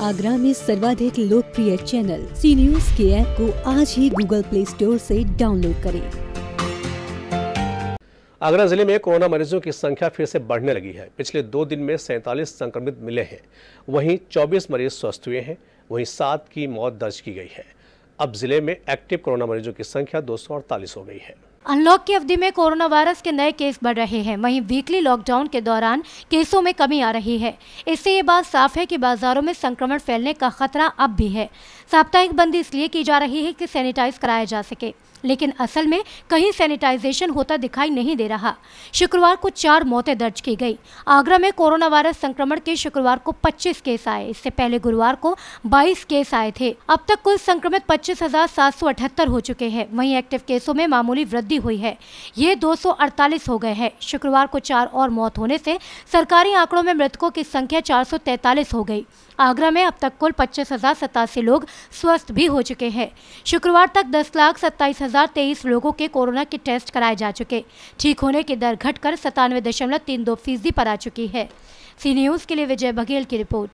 आगरा में सर्वाधिक लोकप्रिय चैनल सी न्यूज़ के ऐप को आज ही गूगल प्ले स्टोर से डाउनलोड करें। आगरा ज़िले में कोरोना मरीजों की संख्या फिर से बढ़ने लगी है। पिछले दो दिन में सैंतालीस संक्रमित मिले हैं। वहीं 24 मरीज़ स्वस्थ हुए हैं। वहीं सात की मौत दर्ज की गई है। अब ज़िले में एक्टिव कोरोना मरीजों की संख्या दो सौ अड़तालीस हो गई है। अनलॉक की अवधि में कोरोना वायरस के नए केस बढ़ रहे हैं। वहीं वीकली लॉकडाउन के दौरान केसों में कमी आ रही है। इससे ये बात साफ़ है कि बाजारों में संक्रमण फैलने का खतरा अब भी है। साप्ताहिक बंदी इसलिए की जा रही है कि सैनिटाइज कराया जा सके, लेकिन असल में कहीं सैनिटाइजेशन होता दिखाई नहीं दे रहा। शुक्रवार को चार मौतें दर्ज की गई। आगरा में कोरोना वायरस संक्रमण के शुक्रवार को 25 केस आए। इससे पहले गुरुवार को 22 केस आए थे। अब तक कुल संक्रमित पच्चीस हो चुके हैं। वहीं एक्टिव केसों में मामूली वृद्धि हुई है। ये दो सौ अड़तालीस हो गए हैं। शुक्रवार को चार और मौत होने से सरकारी आंकड़ों में मृतकों की संख्या चार हो गई। आगरा में अब तक कुल पच्चीस हज़ार सतासी लोग स्वस्थ भी हो चुके हैं। शुक्रवार तक दस लाख सत्ताईस हज़ार तेईस लोगों के कोरोना के टेस्ट कराए जा चुके। ठीक होने की दर घटकर सतानवे दशमलव तीन दो फ़ीसदी पर आ चुकी है। सी न्यूज़ के लिए विजय बघेल की रिपोर्ट।